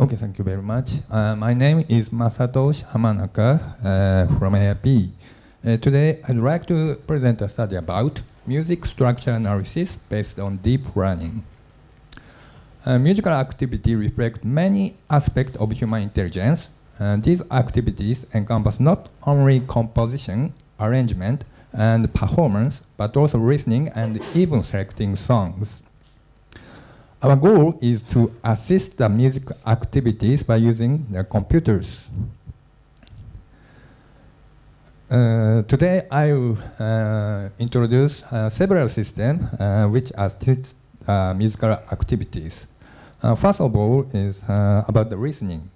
Okay, thank you very much. Uh, my name is Masatoshi Hamanaka uh, from AIP. Uh, today, I'd like to present a study about music structure analysis based on deep learning. Uh, musical activity reflects many aspects of human intelligence. Uh, these activities encompass not only composition, arrangement, and performance, but also listening and even selecting songs. Our goal is to assist the music activities by using the computers. Uh, today, I will uh, introduce uh, several systems uh, which assist uh, musical activities. Uh, first of all is about the listening.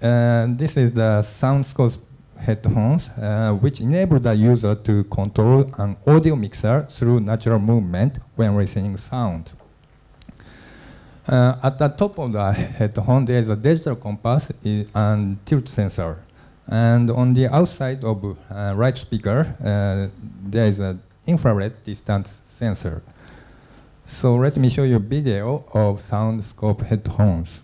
this is the SoundScope headphones, uh, which enable the user to control an audio mixer through natural movement when listening sound. Uh, at the top of the headphone, there is a digital compass and tilt sensor. And on the outside of uh, right speaker, uh, there is an infrared distance sensor. So let me show you a video of SoundScope headphones.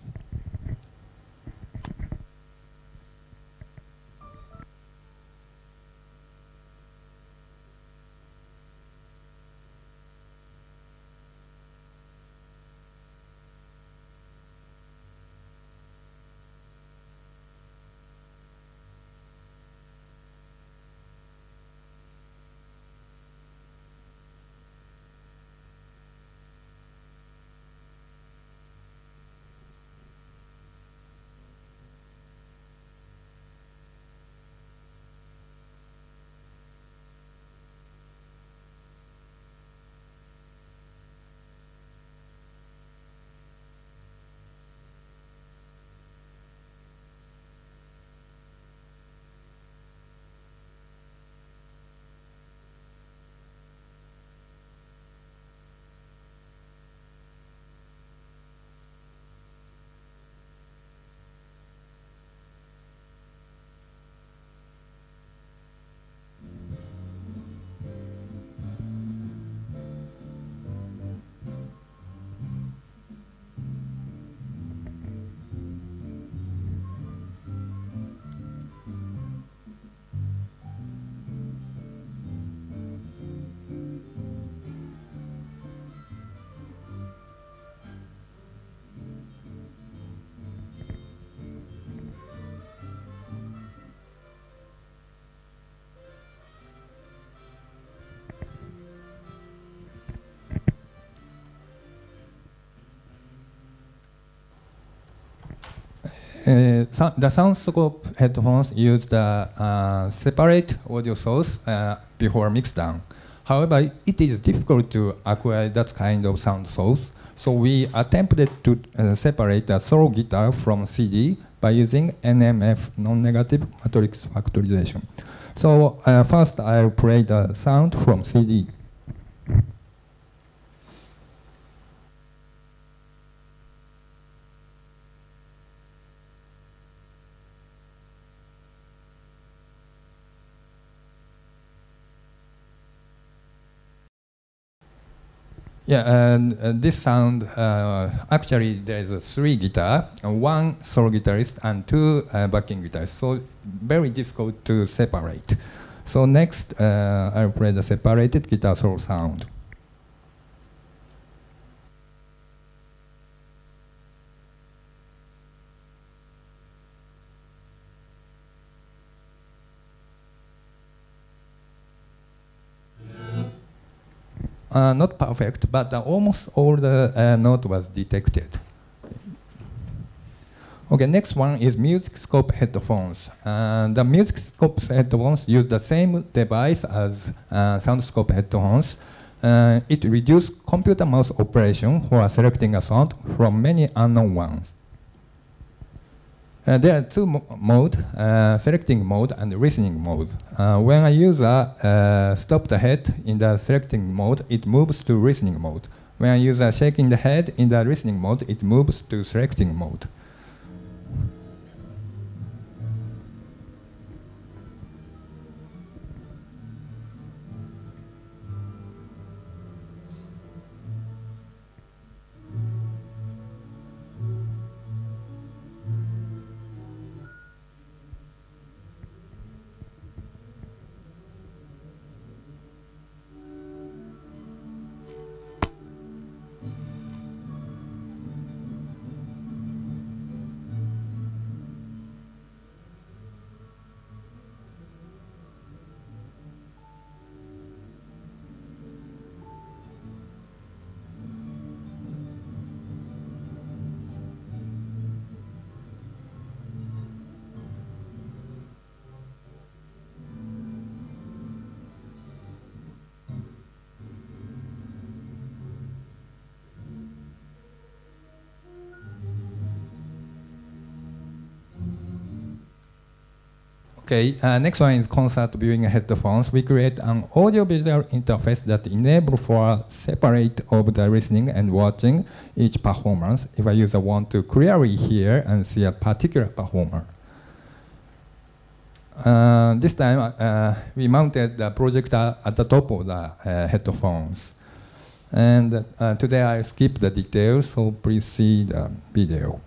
Uh, the SoundScope headphones use the uh, separate audio source uh, before mixdown. However, it is difficult to acquire that kind of sound source, so we attempted to uh, separate the solo guitar from CD by using NMF, non-negative matrix factorization. So uh, first I'll play the sound from CD. Yeah, and uh, this sound, uh, actually there is a three guitar, one solo guitarist and two uh, backing guitarists, so very difficult to separate. So next, uh, I'll play the separated guitar solo sound. Uh, not perfect, but uh, almost all the uh, note was detected. Okay, next one is Music Scope headphones. Uh, the Music Scope headphones use the same device as uh, SoundScope headphones. Uh, it reduces computer mouse operation for selecting a sound from many unknown ones. Uh, there are two mo modes, uh, selecting mode and listening mode. Uh, when a user uh, stops the head in the selecting mode, it moves to listening mode. When a user shaking the head in the listening mode, it moves to selecting mode. Okay, uh, next one is concert viewing headphones. We create an audio-visual interface that enable for separate of the listening and watching each performance if a user want to clearly hear and see a particular performer. Uh, this time, uh, we mounted the projector at the top of the uh, headphones. And uh, today I skip the details, so please see the video.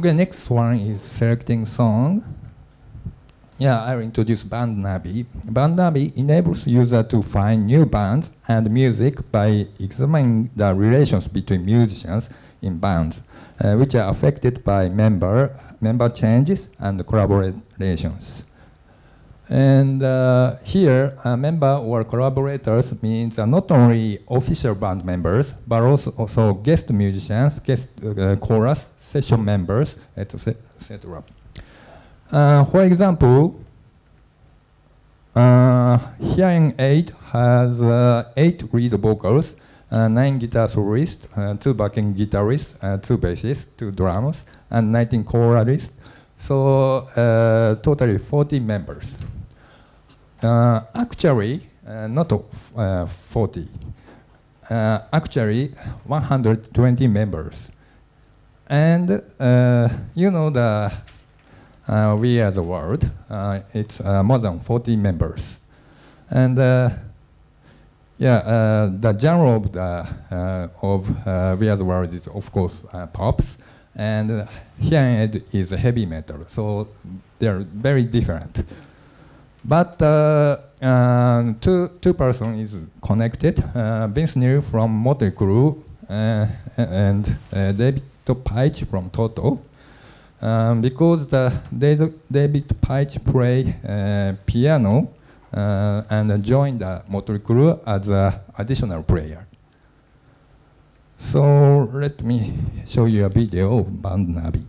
Okay, next one is selecting song. Yeah, I'll introduce Band Navi. Band Navi enables user to find new bands and music by examining the relations between musicians in bands, uh, which are affected by member member changes and collaborations. And uh, here, a member or collaborators means uh, not only official band members, but also, also guest musicians, guest uh, chorus, session members, etc. Uh, for example, uh, Hear 'n Aid has uh, eight lead vocals, uh, nine guitar soloists, uh, two backing guitarists, uh, two bassists, two drummers, and 19 choralists. So totally 40 members. actually, not 40. actually, 120 members. And uh, you know the uh, We Are the World. Uh, it's more than 40 members. And yeah, the genre of, the, of We Are the World is, of course, pops. And Aid is heavy metal. So they're very different. But uh, uh, two two person is connected. Uh, Vince Neil from Motley Crue and David Paich from Toto. Um, because the David Paich play uh, piano, uh, and joined the Motley Crue as an additional player. So let me show you a video of Band Navi.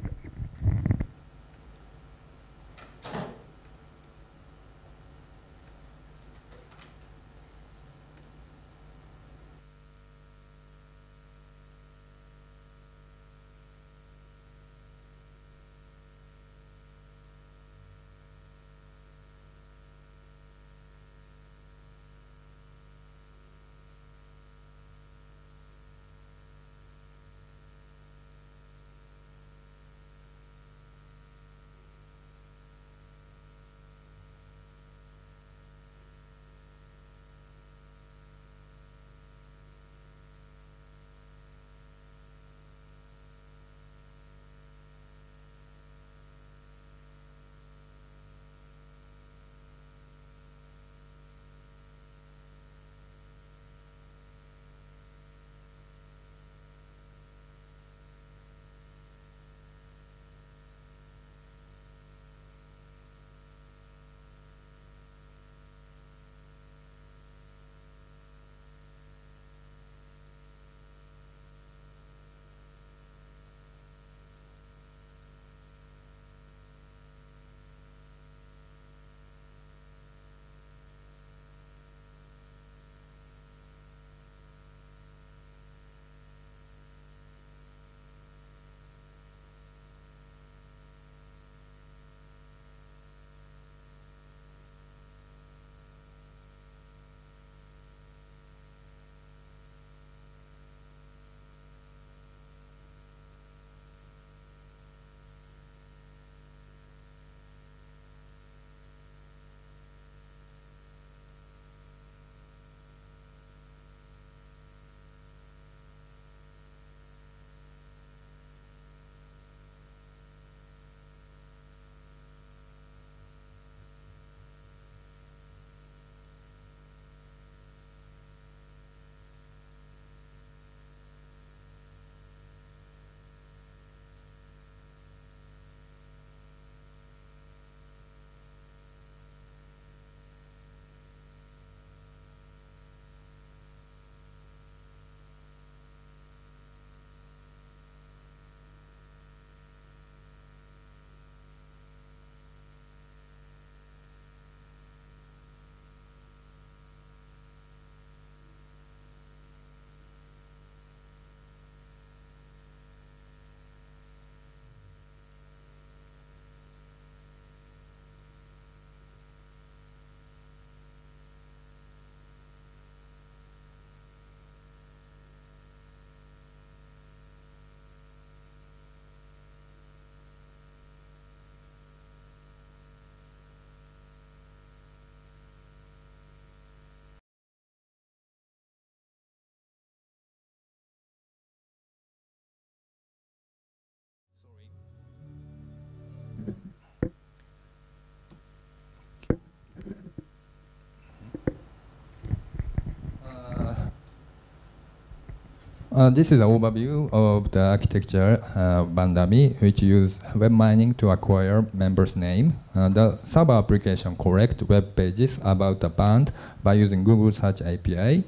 Uh, this is an overview of the architecture uh, Band Navi, which use web mining to acquire members' name. Uh, the server application collects web pages about the band by using Google Search API.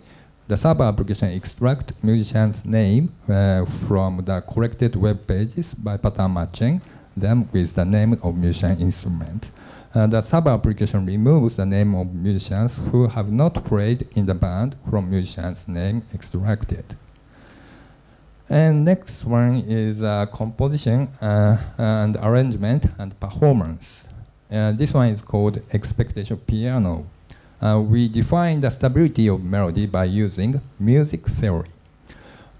The server application extracts musician's name uh, from the collected web pages by pattern matching them with the name of musician instrument. Uh, the server application removes the name of musicians who have not played in the band from musician's name extracted. And next one is uh, composition uh, and arrangement and performance. Uh, this one is called expectation piano. We define the stability of melody by using music theory.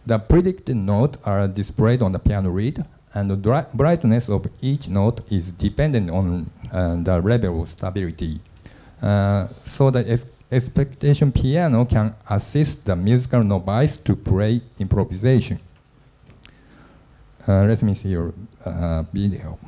The predicted notes are displayed on the piano reed, and the brightness of each note is dependent on uh, the level of stability. Uh, so the expectation piano can assist the musical novice to play improvisation. Uh, let me see your uh, video.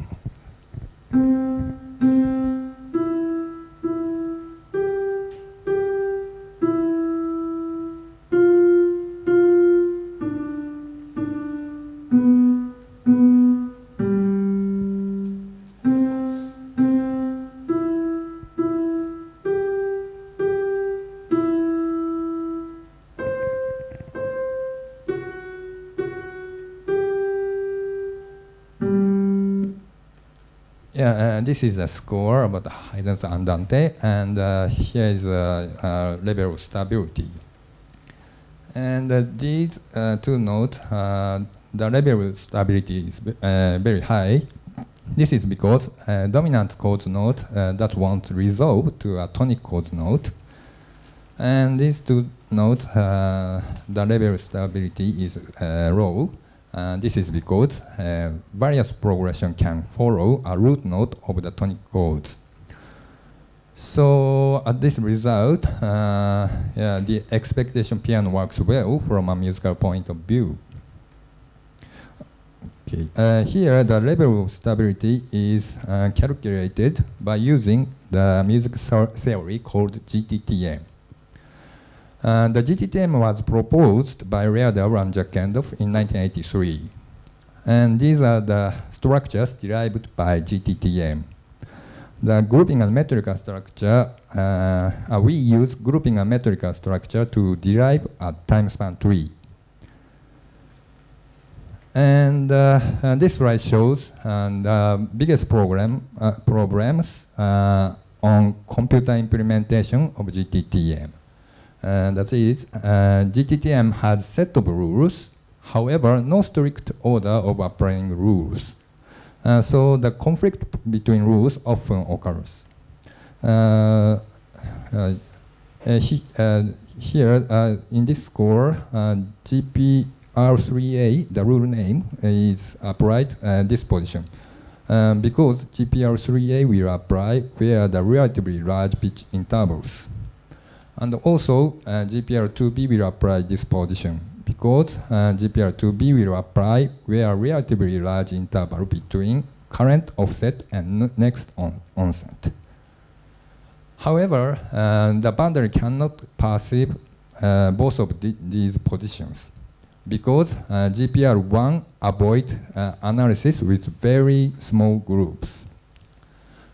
Uh, this is a score about Haydn's Andante, and uh, here is a, a, level of stability. And uh, these uh, two notes, uh, the level of stability is uh, very high. This is because dominant chord note that won't resolve to a tonic chord note. And these two notes, the level of stability is low. Uh, this is because uh, various progression can follow a root note of the tonic chords. So at this result, uh, yeah, the expectation piano works well from a musical point of view. Okay. Uh, here, the level of stability is uh, calculated by using the music theory called GTTM. Uh, the GTTM was proposed by Lerdahl and Jackendoff in 1983. And these are the structures derived by GTTM. The grouping and metrical structure, uh, uh, we use grouping and metrical structure to derive a time span tree. And uh, uh this slide shows uh, the biggest program, problems on computer implementation of GTTM. Uh, that is, uh, GTTM has set of rules, however, no strict order of applying rules. Uh, so the conflict between rules often occurs. Uh, uh, he, here, in this score, GPR3A, the rule name, is applied this position. Um, because GPR3A will apply where the relatively large pitch intervals. And also, uh, GPR2B will apply this position because uh, GPR2B will apply where relatively large interval between current offset and next on onset. However, uh, the boundary cannot perceive uh, both of the, these positions because uh, GPR1 avoid uh, analysis with very small groups.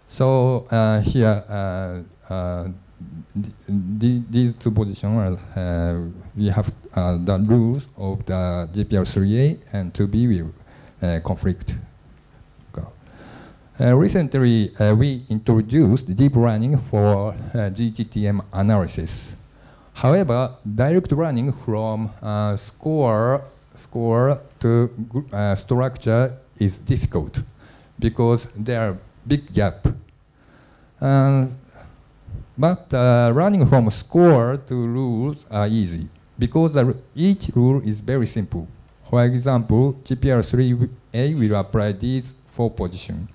So uh, here, uh, the, these two positions, uh, we have uh, the rules of the GPR3A and 2B will uh, conflict. Uh, recently, uh, we introduced deep learning for uh, GTTM analysis. However, direct learning from score, score to structure is difficult because there are big gap. But uh, running from score to rules are easy because each rule is very simple. For example, GPR3A will apply these four positions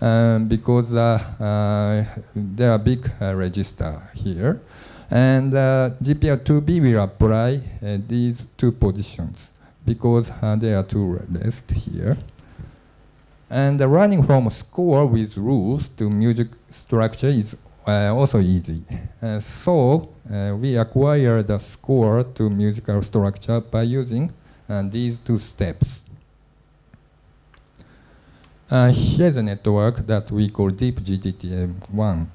um, because uh, uh, there are big uh, register here. And uh, GPR2B will apply uh, these two positions because uh, there are two left here. And running from score with rules to music structure is uh, also easy. Uh, so uh, we acquire the score to musical structure by using these two steps. here's a network that we call Deep GTTM1.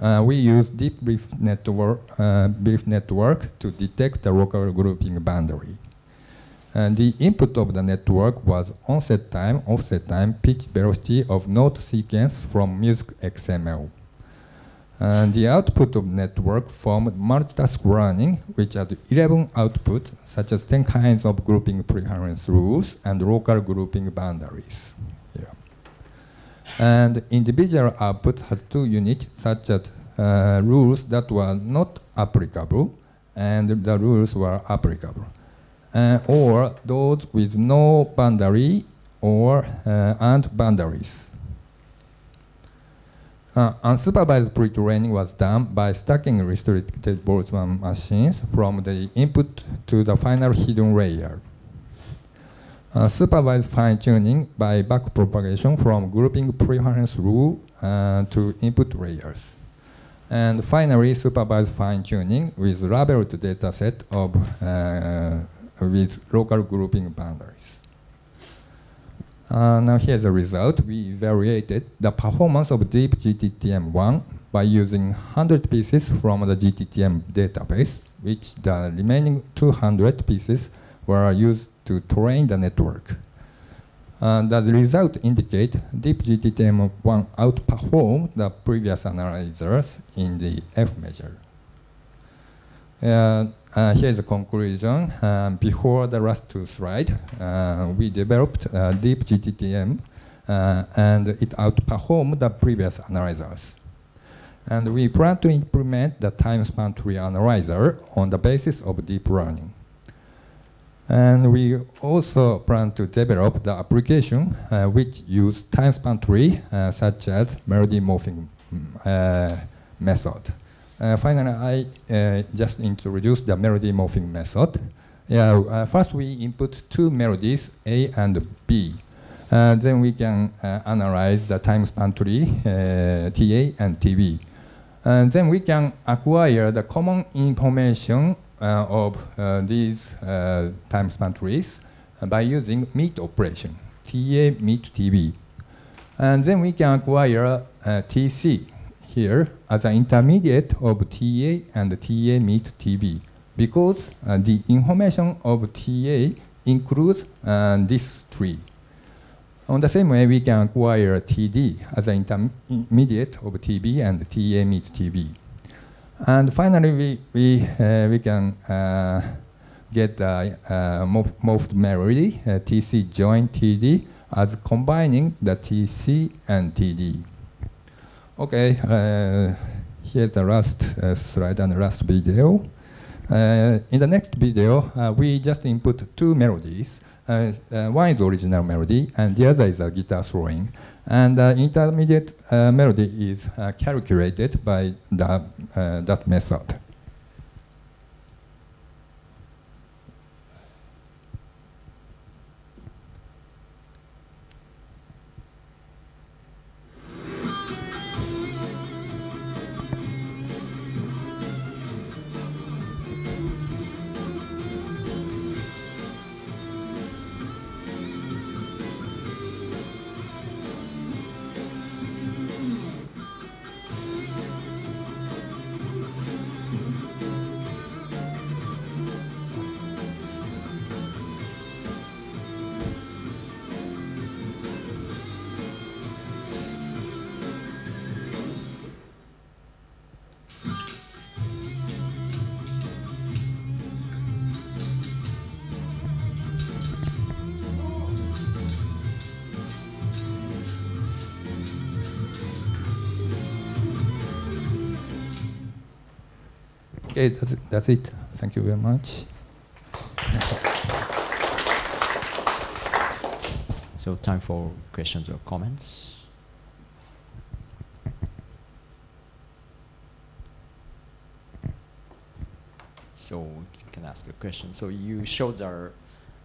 Uh, we use deep belief network, uh, brief network to detect the local grouping boundary. And the input of the network was onset time, offset time, pitch velocity of note sequence from music XML. And the output of network formed multitask learning, which had 11 outputs, such as 10 kinds of grouping preference rules and local grouping boundaries. Yeah. And individual output has two units, such as uh, rules that were not applicable and the rules were applicable. Uh, or those with no boundary or uh, and boundaries. Uh, unsupervised pre-training was done by stacking restricted Boltzmann machines from the input to the final hidden layer. Uh, supervised fine-tuning by backpropagation from grouping preference rule uh, to input layers. And finally, supervised fine-tuning with labeled dataset of uh, with local grouping boundaries. Uh, now here's the result. We evaluated the performance of deep GTTM1 by using 100 pieces from the GTTM database, which the remaining 200 pieces were used to train the network. Uh, the result indicate deep GTTM1 outperformed the previous analyzers in the F measure. Uh, uh, here's the conclusion. Um, before the last two slides, uh, we developed uh, deep GTTM uh, and it outperformed the previous analyzers. And we plan to implement the time span tree analyzer on the basis of deep learning. And we also plan to develop the application uh, which use time span tree, uh, such as melody morphing uh, method. Uh, finally, I uh, just introduced the melody morphing method. Yeah, uh, first we input two melodies, A and B. then we can analyze the time span tree, TA and TB. And then we can acquire the common information uh, of uh, these uh, time span trees by using meet operation, TA meet TB. And then we can acquire TC here as an intermediate of TA and TA meet TB because uh, the information of TA includes uh, this tree. On the same way, we can acquire TD as an intermediate of TB and TA meet TB. And finally, we, we, uh, we can uh, get the uh, morphed melody, uh, TC join TD, as combining the TC and TD. Okay, uh, here's the last uh, slide and the last video. in the next video, we just input two melodies. Uh, uh, one is original melody, and the other is a guitar throwing. And uh, intermediate melody is calculated by the, that method. Okay, that's it. That's it. Thank you very much. So time for questions or comments. So you can ask a question. So you showed our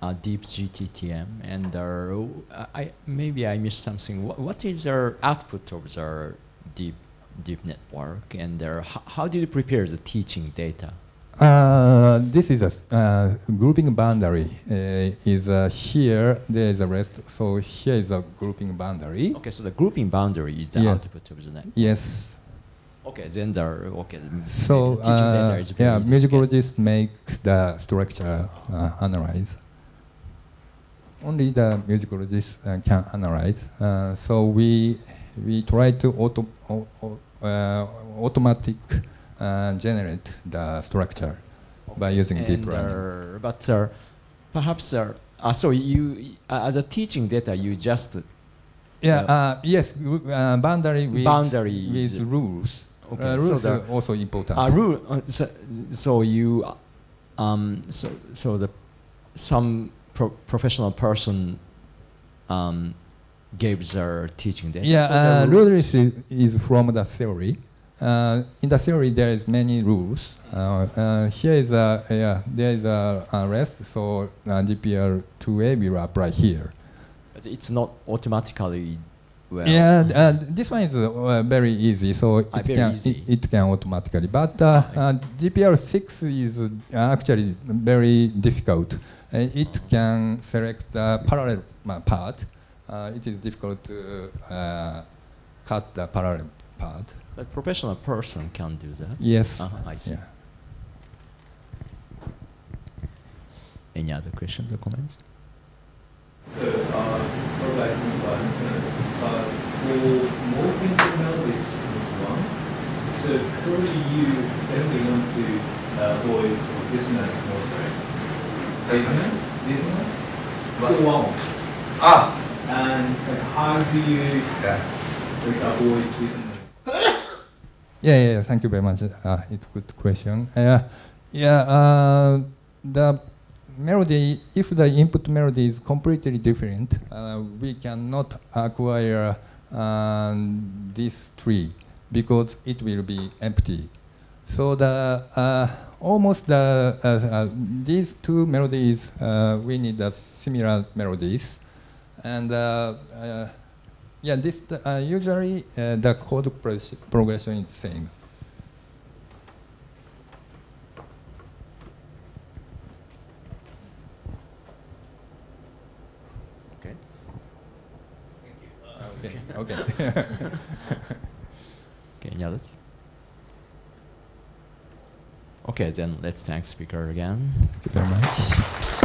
uh, deep GTTM, and our, uh, I maybe I missed something. What, what is our output of our deep deep network, and uh, how do you prepare the teaching data? Uh, this is a uh, grouping boundary. Uh, is uh, here there is a rest. So here is a grouping boundary. Okay, so the grouping boundary is the yeah. output of the network. Yes. Okay, then there. Okay. So the uh, yeah, musicologists make the structure analyze. Only the musicologists can analyze. so we we try to auto, auto uh, automatic uh, generate the structure by using and deep learning. Uh, but perhaps uh, so you as a teaching data you just yeah uh, yes uh, boundary with boundary with rules. Okay rules so are also important. Uh, rule so, so you um so so the some pro professional person um gave their teaching there? Yeah, uh, rules is, is from the theory. Uh, in the theory, there is many rules. Uh, uh, here is a yeah, there is a, a rest, so uh, GPL 2A will apply here. But it's not automatically. Well. Yeah, uh, this one is uh, very easy, so it ah, can easy. It, it, can automatically. But uh, GPL 6 is actually very difficult. it can select the parallel part uh, it is difficult to uh, cut the parallel part. But professional person can do that. Yes. Uh -huh, I see. Yeah. Any other questions or comments? So, uh, answer. But for more simple melodies in one, so probably you definitely want to uh, avoid dissonance mode, right? Dissonance? Dissonance? What? For one. Ah, And so how do you yeah. like, avoid dissonance? Yeah, yeah, yeah, thank you very much. Uh, it's a good question. Uh, yeah, uh, the melody, if the input melody is completely different, uh, we cannot acquire um, this tree because it will be empty. So the uh, almost the uh, uh, these two melodies uh, we need the similar melodies, and uh, uh, yeah, this uh, usually uh, the code progress- progression is same. Okay. Okay. okay. Okay, yeah, let's. Okay, then let's thank speaker again. Thank you very much.